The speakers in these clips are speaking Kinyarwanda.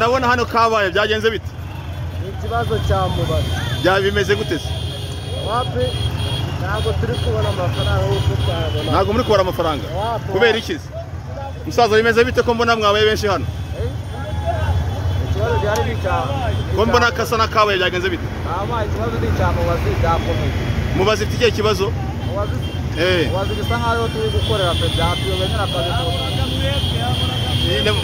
ndabona hano kabaye byagenze bite ni ikibazo cya mubazi byaba bimeze gute se wapi ntabwo turi kubona amafaranga y'uko twayabona ntabwo muri kubara amafaranga kubera iki se musaza bimeze bite ko mbona mwabaye benshi hano. İkibazo byari ni icya ko mbona kasa na kabaye byagenze bite. Nta ikibazo ni icya mubazi byakomeye mubazi ifite ikihe kibazo. Mubazi Eh, bisa nk'aho turi gukorera pe byatuyobeye nyirakazi nyine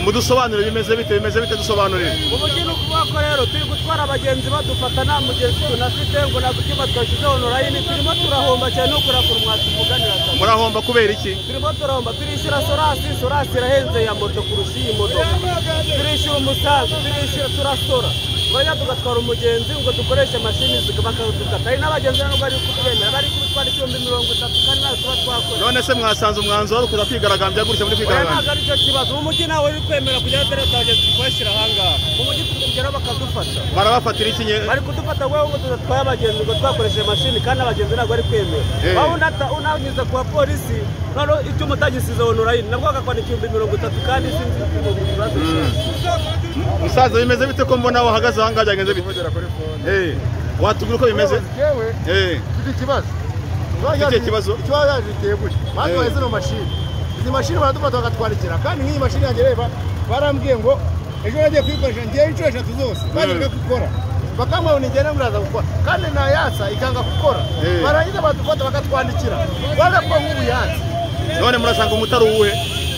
mudusobanurire bimeze bite bimeze bite dusobanurire? Umujyi ni ukuvuga ko rero turi gutwara abagenzi badufata nta mugenzi tunafite ngo ntabwo icyuma twashyizeho onorayini turimo turahomba cyane no kurakura umwatuvuganira akazi murahomba kubera iki? Turimo turahomba turishyura sorasi sorasi irahenze ya moto kurusha iyi modoka. Turishyura umusaza turishyura turasora. Twajya tugatwara umugenzi ngo dukoreshe mashini bakadukata hari n'abagenzi ntabwo bari kutwemera bari kubitwara ibihumbi mirongo itatu kandi ntabwo tuba twakoze. None se mwasanze umwanzuro wo kuza kwigaragambya gutya muri kwigaragambya? ntabwo ari cyo kibazo. Mu mujyi ntawe uri kwemera kujya abaturage abagenzi tukabashyira ahangaha mu mujyi turi kugeraho bakadufata. Barabafatira iki bari kudufata wowe ngo tudatwaye abagenzi ngo twakoresheje mashini kandi abagenzi ntabwo bari kwemera. Eh. waba unanyuze ku bapolisi noneho icyuma utagisize onorayini nabwo bakakwandika ibihumbi mirongo itatu kandi sinzi ikibazo musaza bimeze bite ko mbona wahagaze ahangaha byagenze bite? Watubwira uko bimeze? Mfite ikibazo. Ufite ikibazo? ikibazo. Yaje batwaye Eh. zino mashini izi mashini baradufata bakatwandikira kandi nk'iyi mashini yanjye reba barambwiye ngo ejo nagiye kuyikoresha ngewe inshuro eshatu zose. Banyereka gukora bakambwira ngo nigende nguraza gukora. Kandi nayatsa ikanga gukora barangiza badufata bakatwandikira wanga ko nk'ubu yanze none murasanga umutari uwuhe?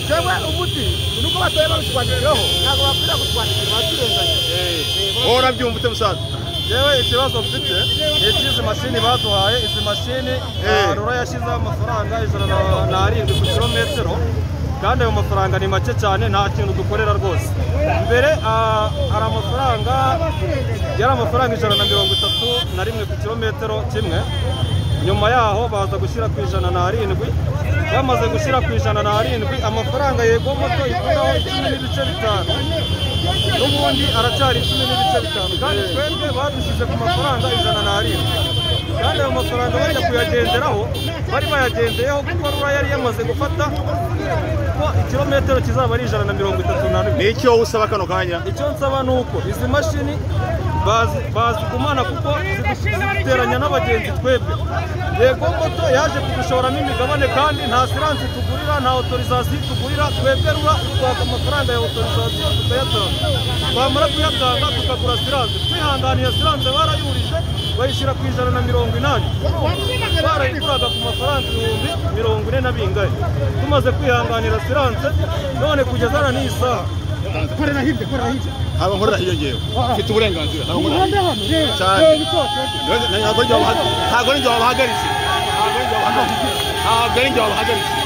Cyangwa umuti nuko batoye babitwandikiraho. Ntabwo bakwiriye kutwandikira baturenganya wowe urabyumva ute musaza? Yewe ikibazo mfite ni icy'izi mashini baduhaye. Izi mashini Eh. rura yashyizeho amafaranga ijana na- n'arindwi ku kilometero. Kandi ayo mafaranga ni make cyane nta kintu dukorera rwose. Mbere ah, hari amafaranga yari amafaranga ijana na mirongo itatu na rimwe ku kilometero kimwe. Nyuma yaho baza gushyira ku ijana n'arindwi bamaze gushyira ku ijana n'arindwi amafaranga yego moto ikuraho icumi n'ibice bitanu. N'ubundi aracyari icumi n'ibice bitanu. Kandi twebwe badushyize ku mafaranga ijana n'arindwi kandi ayo mafaranga bajya kuyagenderaho bari bayagendeyeho kuko rura yari yamaze gufata ko ikirometero kizaba ari ijana na mirongo itatu na rimwe. Ni iki wowe usaba kano kanya? Icyo nsaba ni uko izi mashini bazi- bazigumana kuko ziteranya n'abagenzi twebwe. Yego moto yaje kudushoramo imigabane kandi nta siransi tugurira nta otorizasiyo tugurira twebwe rura twaka amafaranga ya otorizasiyo tukayatanga twamara kuyatanga tukagura siransi. Twihanganiye siransi barayurije bayishyira ku ijana na mirongo inani. Barayiguraga ku mafaranga ibihumbi mirongo ine na bingahe tumaze kwihanganira siranse none kugeza na n'iyi saha korera hirya korera hirya. Haba nkorera hiyo mfite uburenganzira ntabwo nkorera cyane. Ari njye ntabwo ari njye wabahagaritse ntabwo ari njye wabahagaritse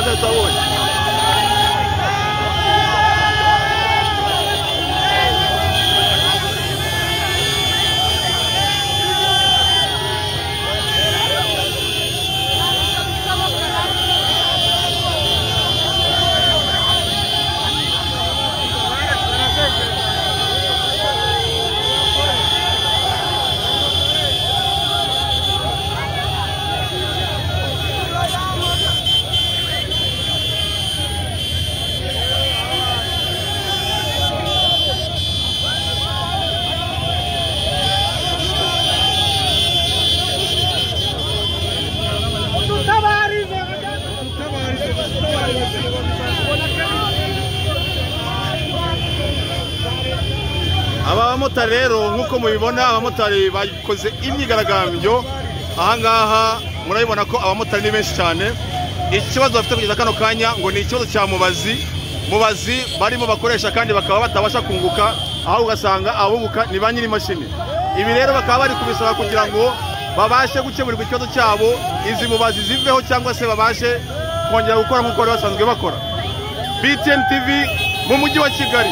ntabwo ari njye rero nk'uko mubibona abamotari bakoze imyigaragambyo. Ahangaha murabibona ko abamotari ni benshi cyane. Ikibazo bafite kugeza kano kanya ngo ni ikibazo cya mubazi. Mubazi barimo bakoresha kandi bakaba batabasha kunguka aho ugasanga abunguka ni ba nyir'imashini. Ibi rero bakaba bari kubisaba kugira ngo babashe gukemurirwa ikibazo cyabo. Izi mubazi ziveho cyangwa se babashe kongera gukora nk'uko bari basanzwe bakora. Btn tv mu mujyi wa kigali.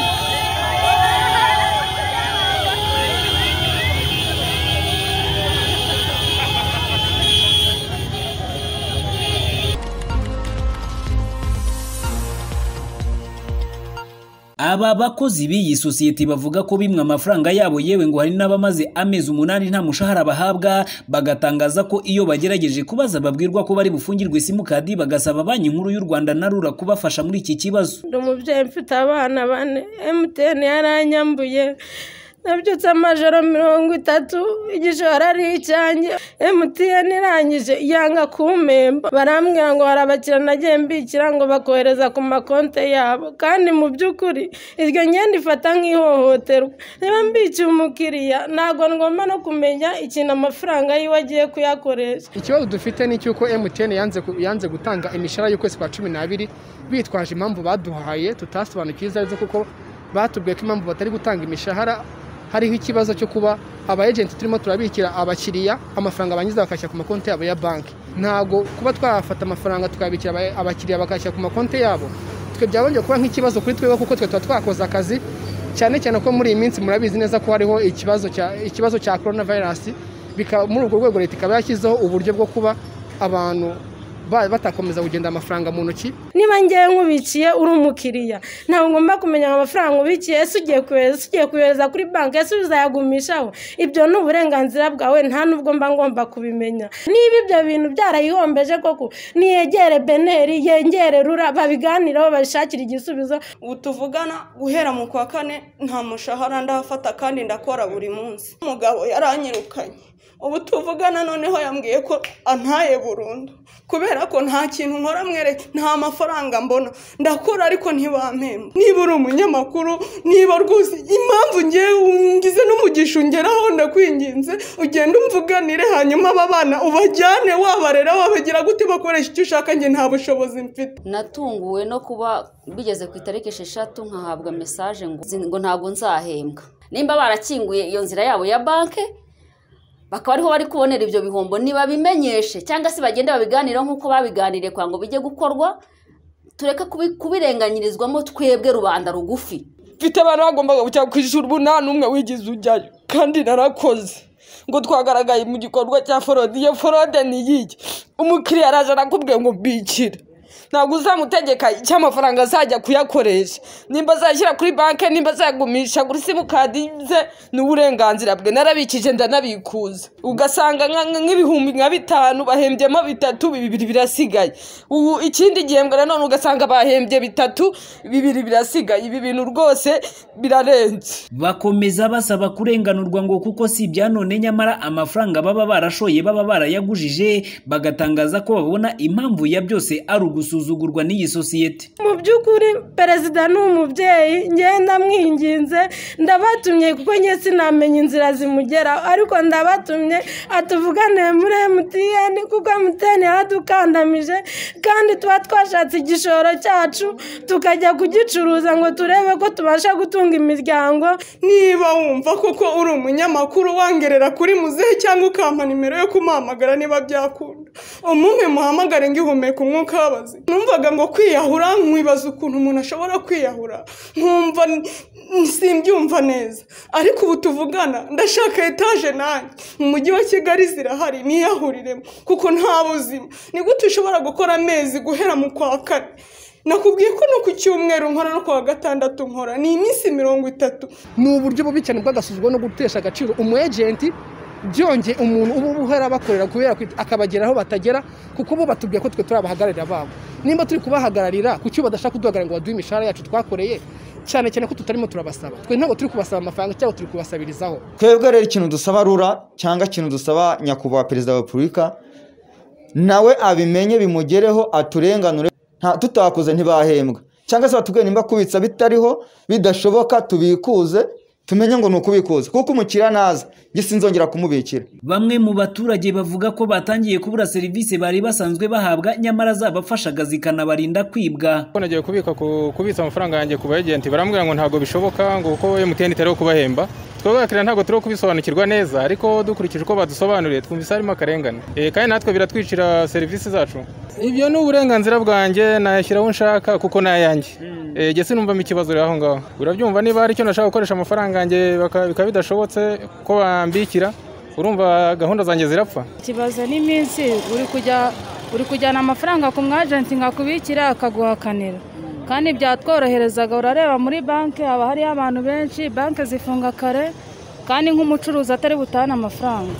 Aba bakozi b'iyi sosiyete bavuga ko bimwe amafaranga yabo yewe ngo hari n'abamaze amezi umunani nta mushahara bahabwa bagatangaza ko iyo bagerageje kubaza babwirwa ko bari bufungirwe simukadi bagasaba banki nkuru y'u Rwanda na RURA kubafasha muri iki kibazo. Ndi umubyeyi mfite abana bane emutiyeni yaranyambuye nabyutse amajoro mirongo itatu igishoro ari icyanjye. Emutiyeni irangije yanga kumpemba. Barambwira ngo hari abakiriya nagiye mbikira ngo bakohereza ku makonti yabo. Kandi mu by'ukuri iryo ngenda ifata nk'ihohoterwa. Niba mbikiye umukiriya ntabwo ngomba no kumenya ikintu amafaranga yiwe agiye kuyakoresha. Ikibazo dufite ni icy'uko emutiyeni yanze gutanga imishahara y'ukwezi kwa cumi n'abiri bitwaje impamvu baduhaye tutasobanukiwe izo ari zo kuko batubwiye ko impamvu batari gutanga imishahara hariho ikibazo cyo kuba aba ejenti turimo turabikira abakiriya amafaranga bangiza bakashyira ku makonti yabo ya banki ntabwo kuba twafata amafaranga tukayabikira abakiriya bakashyira ku makonti yabo twe byabongeye kuba nk'ikibazo kuri twebwe kuko twe tuba twakoze akazi. Cyane cyane ko muri iyi minsi murabizi neza ko hariho ikibazo cya korona vayirasi muri urwo rwego leta ikaba yashyizeho uburyo bwo kuba abantu batakomeza kugenda amafaranga mu ntoki. Niba ngewe nkubikiye uri umukiriya. Ntabwo ngomba kumenya ngo amafaranga ubikiye ese ugiye kuyohereza ugiye kuyohereza kuri banki ese uzayagumishaho ibyo ni uburenganzira bwawe nta n'ubwo mba ngomba kubimenya. Niba ibyo bintu byarayihombeje koko niyegere beneri yegere rura babiganireho babishakire igisubizo. Ubu tuvugana guhera mu kwa kane nta mushahara ndafata kandi ndakora buri munsi. Umugabo yaranyirukanye. Ubu tuvugana noneho yambwiye ko antaye burundu. Kubera ko nta kintu nkora mwereke nta mafaranga mbona. Ndakora ariko ntibampemba. Niba uri umunyamakuru niba rwose impamvu ngewe ngize n'umugisha ungeraho ndakwinginze ugenda umvuganire hanyuma aba bana ubajyane wabarera wabagira gute bakoresha icyo ushaka njye nta bushobozi mfite. Natunguwe no kuba bigeze ku itariki esheshatu nkahabwa mesaje ngo ntabwo nzahembwa. Nimba barakinguye iyo nzira yabo ya banki bakaba ariho bari kubonera ibyo bihombo. Ntibabimenyeshe cyangwa se bagende babiganiraho nk'uko babiganiriye kugira ngo bijye gukorwa tureke kubirenganyirizwamo twebwe rubanda rugufi. Mfite abantu bagombaga kujya ku ishuri ubu nta n'umwe wigize ujyayo kandi narakoze. Ngo twagaragaye mu gikorwa cya forode iyo forode ni iyihe umukiriya araje arakubwiye ngo mbikire ntabwo uzamutegeka icyo amafaranga azajya kuyakoresha. Nimba azashyira kuri banki nimba azayagumisha kuri simukadi ze ni uburenganzira bwe. Narabikije ndanabikuza. Ugasanga nk'ibihumbi nka bitanu bahembyemo bitatu bibiri birasigaye. Ubu ikindi gihembwe nanone ugasanga bahembye bitatu bibiri birasigaye. Ibi bintu rwose birarenze. Bakomeza basaba kurenganurwa ngo kuko si ibya none nyamara amafaranga baba barashoye baba barayagujije bagatangaza ko babona impamvu ya byose ari ugusuzugurwa n'iyi sosiyete. Mu by'ukuri perezida ni umubyeyi ngenda mwinginze ndabatumye kuko njye sinamenya inzira zimugeraho. Ariko ndabatumye atuvuganiye muri emutiyeni kuko emutiyeni yaradukandamije kandi tuba twashatse igishoro cyacu tukajya kugicuruza ngo turebe ko tubasha gutunga imiryango. Niba wumva koko uri umunyamakuru wangerera kuri muzehe cyangwa ukampa nimero yo kumuhamagara niba byakunda. Umuhe muhamagare ngihumeka umwuka w'abazima numvaga ngo kwiyahura nkwibaza ukuntu umuntu ashobora kwiyahura. Nkumva simbyumva neza. Ariko ubu tuvugana ndashaka etaje nanjye. Mu mujyi wa kigali zirahari niyahuriremo kuko nta buzima. Ni gute ushobora gukora amezi guhera mu kwa kane? Nakubwiye ko no ku cyumweru nkora no ku wa gatandatu nkora. Ni iminsi mirongo itatu. Ni uburyo bubi cyane bw'agasuzuguro no gutesha agaciro. Umu ejenti byongeye umuntu uba uhora bakorera kubera akabagera aho batagera kuko bo batubwiye ko twe turi abahagararira babo. Nimba turi kubahagararira ku cyo badashaka kuduhagarara ngo baduhe imishahara yacu twakoreye? Cyane cyane ko tutarimo turabasaba. Twe ntabwo turi kubasaba amafaranga cyangwa turi kubasabirizaho. Twebwe rero ikintu dusaba rura cyangwa ikintu dusaba nyakubahwa perezida wa repubulika nawe abimenye bimugereho aturenganure. Tutakoze ntibahembwa. Cyangwa se batubwiye nimba kubitsa bitariho bidashoboka tubikuze tumenye ngo ni ukubikuza kuko umukiriya naza njye sinzongera kumubikira. Bamwe mu baturage bavuga ko batangiye kubura serivisi bari basanzwe bahabwa nyamara zabafashaga zikanabarinda kwibwa. Ko nagiye kubika kubitsa amafaranga yanjye ku bagenti barambwira ngo ntabwo bishoboka ngo kuko emutiyeni itariho kubahemba. Twebwe abakiriya ntabwo turiho kubisobanukirwa neza ariko dukurikije uko badusobanuriye twumvise harimo akarengane. Kandi natwe biratwicira serivisi zacu. Ibyo ni uburenganzira bwanjye nayashyiraho nshaka kuko ni ayanjye. Njye sinumvamo ikibazo rero aho ngaho. Urabyumva niba hari icyo nashaka gukoresha amafaranga yanjye bikaba bidashobotse ko bambikira urumva gahunda zanjye zirapfa. Ikibazo n'iminsi uri kujya uri kujyana amafaranga ku mwajenti nkakubikira akaguhakanira. Kandi byatworoherezaga urareba muri banki haba hariyo abantu benshi banki zifunga kare kandi nk'umucuruzi atari butahane amafaranga.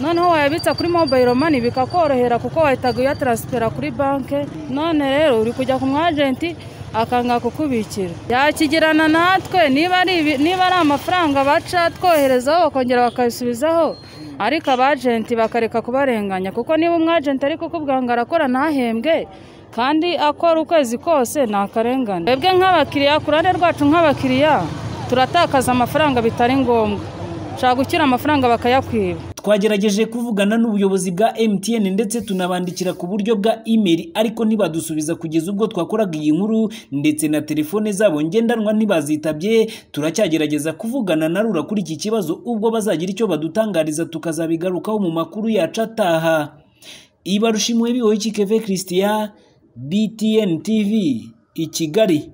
Noneho wayabitsa kuri mobayiro mani bikakorohera kuko wahitaga uyataransifera kuri banki. None rero uri kujya ku mwajenti akanga kukubikira. Yakigirana natwe niba ari amafaranga baca twoherezaho bakongera bakabisubizaho. Ariko abajenti bakareka kubarenganya kuko niba umwajenti ari kukubwira ngo arakora ntahembwe. Kandi akora ukwezi kose ni akarengane twebwe nk'abakiriya ku ruhande rwacu nk'abakiriya turatakaza amafaranga bitari ngombwa. Nshaka gukira amafaranga bakayakwiba. Twagerageje kuvugana n'ubuyobozi bwa MTN ndetse tunabandikira ku buryo bwa email ariko ntibadusubiza kugeza ubwo twakoraga iyi nkuru ndetse na telefone zabo ngendanwa ntibazitabye. Turacyagerageza kuvugana na rura kuri iki kibazo ubwo bazagira icyo badutangariza tukazabigarukaho mu makuru yacu ataha ibarushimwe bihoye Keve Christian BTN TV i Kigali.